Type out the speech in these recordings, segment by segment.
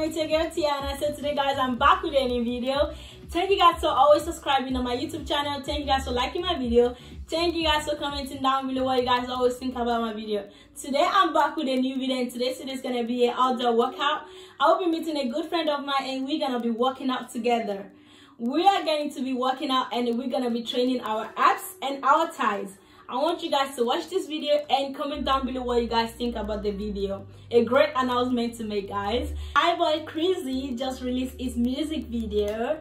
channel, it's your girl Tiana. So today guys, I'm back with a new video. Thank you guys for always subscribing on my YouTube channel. Thank you guys for liking my video. Thank you guys for commenting down below what you guys always think about my video. Today I'm back with a new video and today's video is gonna be an outdoor workout. I will be meeting a good friend of mine and we're gonna be working out together. We are going to be working out and we're gonna be training our abs and our thighs. I want you guys to watch this video and comment down below what you guys think about the video. A great announcement to make guys. My boy Crazy just released his music video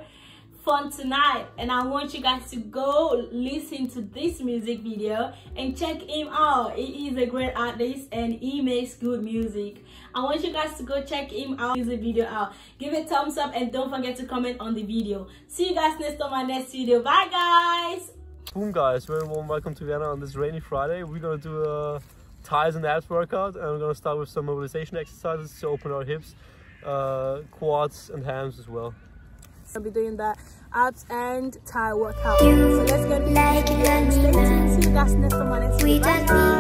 fun tonight and I want you guys to go listen to this music video and check him out. He is a great artist and he makes good music. I want you guys to go check him out music video out. Give it thumbs up and don't forget to comment on the video. See you guys next on my next video. Bye guys! Boom guys, very warm welcome to Vienna on this rainy Friday. We're gonna do a thighs and abs workout and we're gonna start with some mobilization exercises to open our hips, uh, quads and hams as well. I'll be doing that abs and thigh workout. So let's get like stay tuned. See you guys next on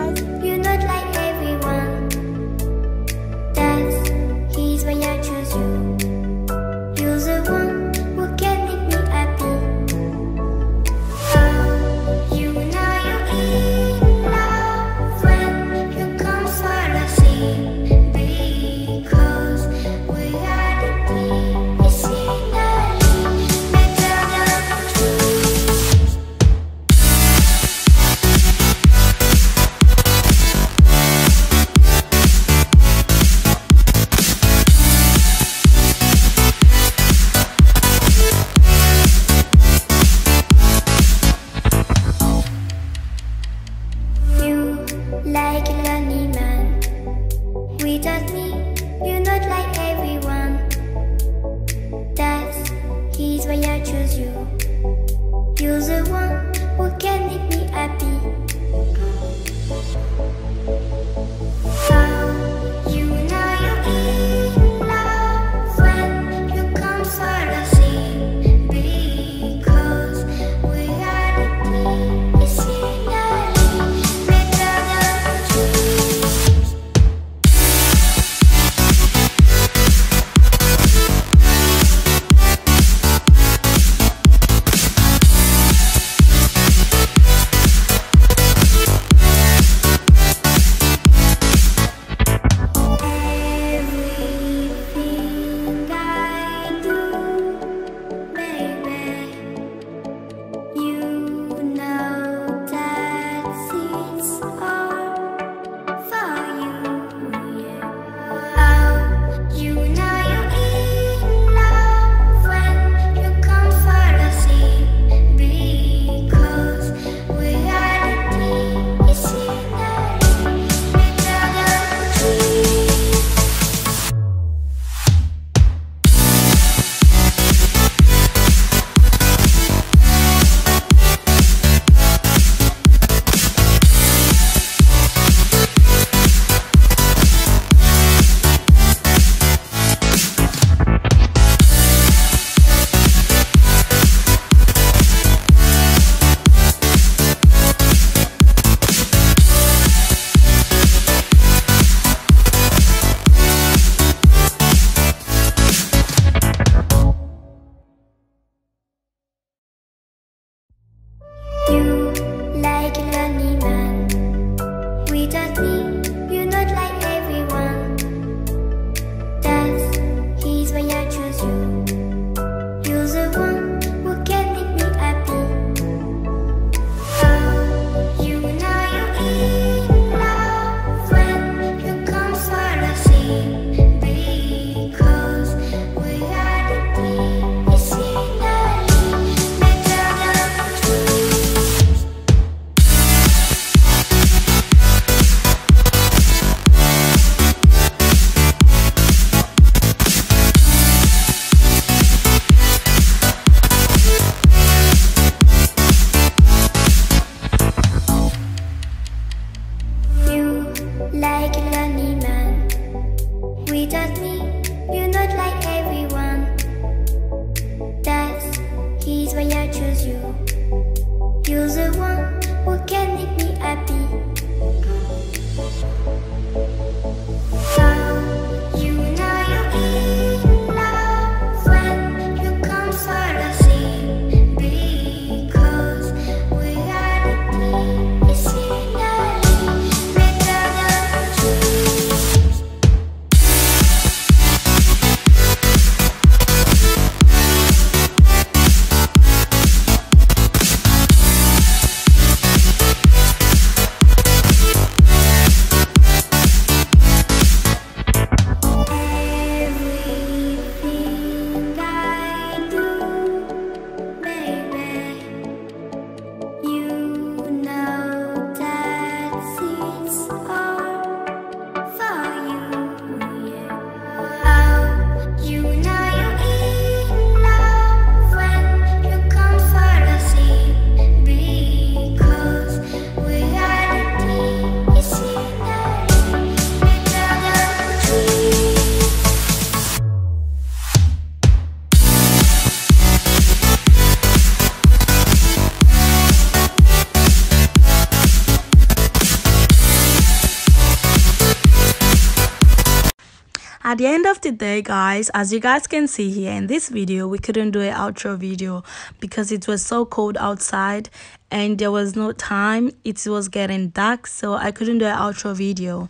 the end of the day guys as you guys can see here in this video we couldn't do an outro video because it was so cold outside and there was no time. It was getting dark so i couldn't do an outro video.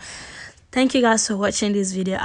Thank you guys for watching this video